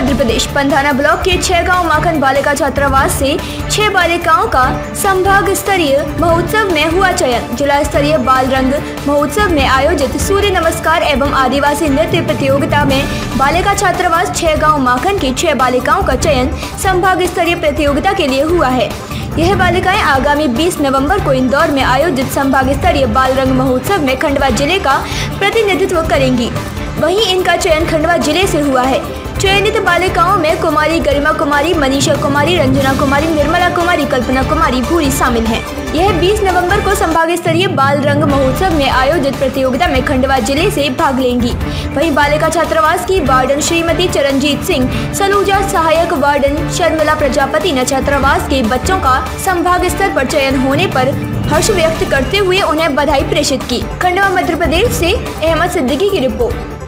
Pandhana block के छह गाँव माखन बालिका छात्रावास से छह बालिकाओं का संभाग स्तरीय महोत्सव में हुआ चयन। जिला स्तरीय बाल रंग महोत्सव में आयोजित सूर्य नमस्कार एवं आदिवासी नृत्य प्रतियोगिता में बालिका छात्रावास छह गाँव माखन की छह बालिकाओं का चयन संभाग स्तरीय प्रतियोगिता के लिए हुआ है। यह बालिकाएँ आगामी 20 नवंबर को इंदौर में आयोजित संभाग स्तरीय बाल रंग महोत्सव में खंडवा ज़िले का प्रतिनिधित्व करेंगी। वहीं इनका चयन खंडवा ज़िले से हुआ है। चयनित बालिकाओं में कुमारी, गरिमा कुमारी, मनीषा कुमारी, रंजना कुमारी, निर्मला कुमारी, कल्पना कुमारी भूरी शामिल हैं। यह 20 नवंबर को संभाग स्तरीय बाल रंग महोत्सव में आयोजित प्रतियोगिता में खंडवा ज़िले से भाग लेंगी। वहीं बालिका छात्रावास की वार्डन श्रीमती चरणजीत सिंह, सलूजा सहायक वार्डन शर्मिला प्रजापति ने छात्रावास के बच्चों का संभाग स्तर आरोप चयन होने आरोप हर्ष व्यक्त करते हुए उन्हें बधाई प्रेषित की। खंडवा मध्य प्रदेश ऐसी अहमद सिद्दीकी की रिपोर्ट।